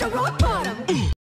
such a rock.